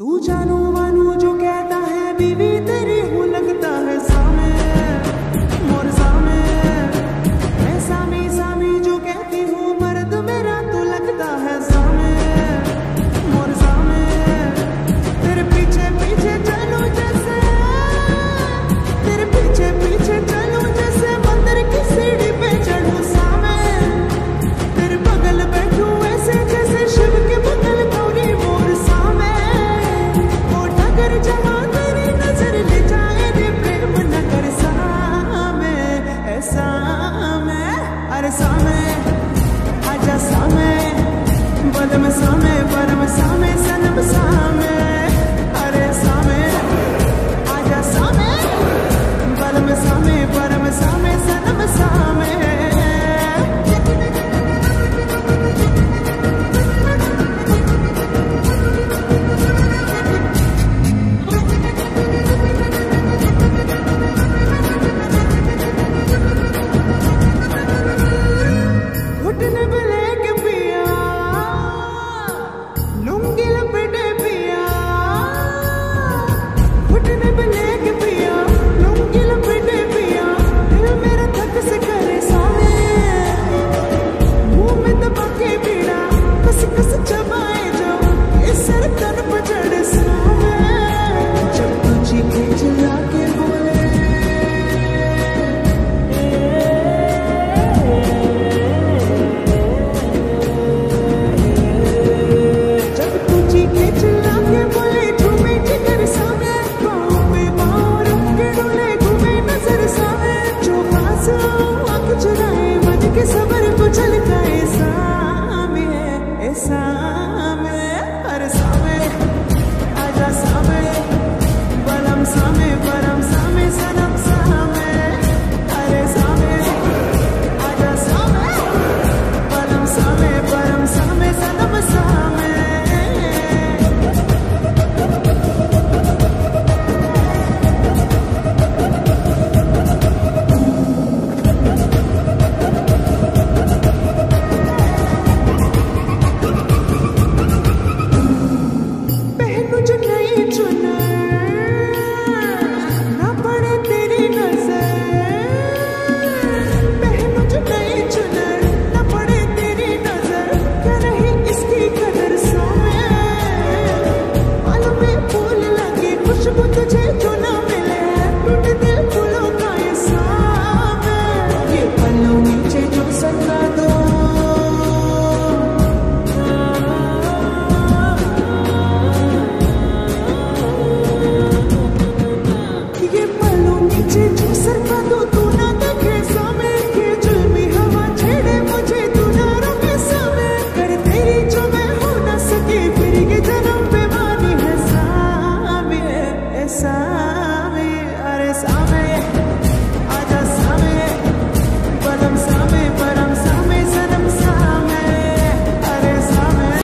तू जानो मानो जो कहता है बीवी तेरी हूँ लगता सामे बदम सामे परम सामे सनम सामे sana